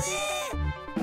Sim.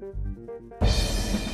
You